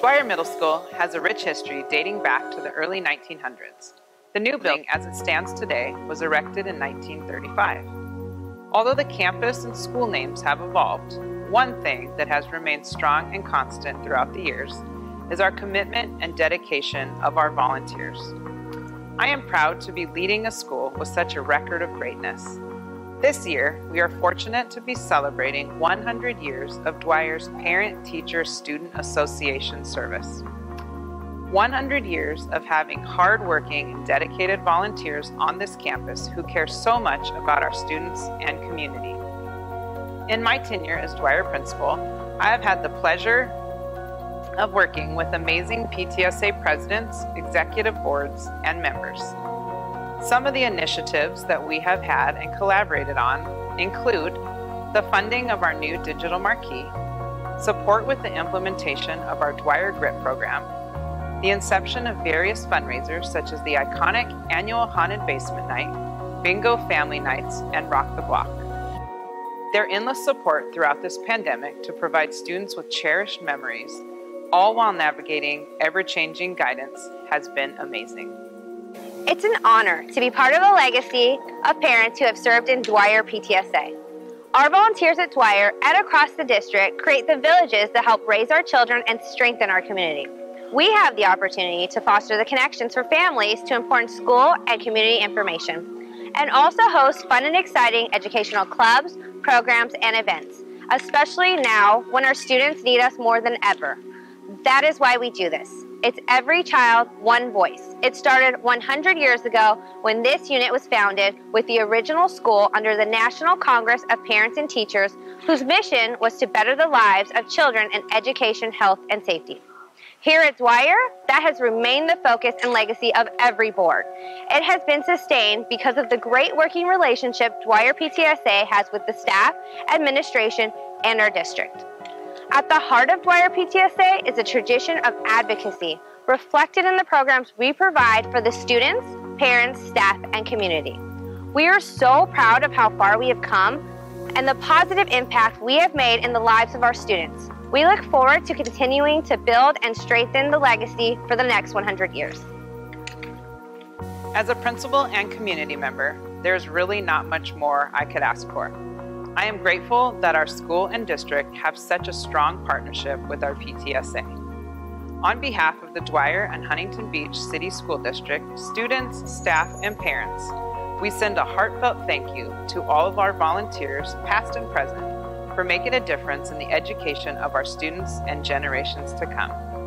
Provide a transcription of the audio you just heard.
Dwyer Middle School has a rich history dating back to the early 1900s. The new building, as it stands today, was erected in 1935. Although the campus and school names have evolved, one thing that has remained strong and constant throughout the years is our commitment and dedication of our volunteers. I am proud to be leading a school with such a record of greatness. This year, we are fortunate to be celebrating 100 years of Dwyer's Parent Teacher Student Association service. 100 years of having hardworking and dedicated volunteers on this campus who care so much about our students and community. In my tenure as Dwyer principal, I have had the pleasure of working with amazing PTSA presidents, executive boards, and members. Some of the initiatives that we have had and collaborated on include the funding of our new digital marquee, support with the implementation of our Dwyer Grit program, the inception of various fundraisers such as the iconic annual Haunted Basement Night, Bingo Family Nights, and Rock the Block. Their endless support throughout this pandemic to provide students with cherished memories all while navigating ever changing guidance, has been amazing. It's an honor to be part of a legacy of parents who have served in Dwyer PTSA. Our volunteers at Dwyer and across the district create the villages that help raise our children and strengthen our community. We have the opportunity to foster the connections for families to important school and community information, and also host fun and exciting educational clubs, programs, and events, especially now when our students need us more than ever. That is why we do this. It's every child, one voice. It started 100 years ago when this unit was founded with the original school under the National Congress of Parents and Teachers, whose mission was to better the lives of children in education, health, and safety. Here at Dwyer, that has remained the focus and legacy of every board. It has been sustained because of the great working relationship Dwyer PTSA has with the staff, administration, and our district. At the heart of Dwyer PTSA is a tradition of advocacy reflected in the programs we provide for the students, parents, staff, and community. We are so proud of how far we have come and the positive impact we have made in the lives of our students. We look forward to continuing to build and strengthen the legacy for the next 100 years. As a principal and community member, there's really not much more I could ask for. I am grateful that our school and district have such a strong partnership with our PTSA. On behalf of the Dwyer and Huntington Beach City School District, students, staff, and parents, we send a heartfelt thank you to all of our volunteers, past and present, for making a difference in the education of our students and generations to come.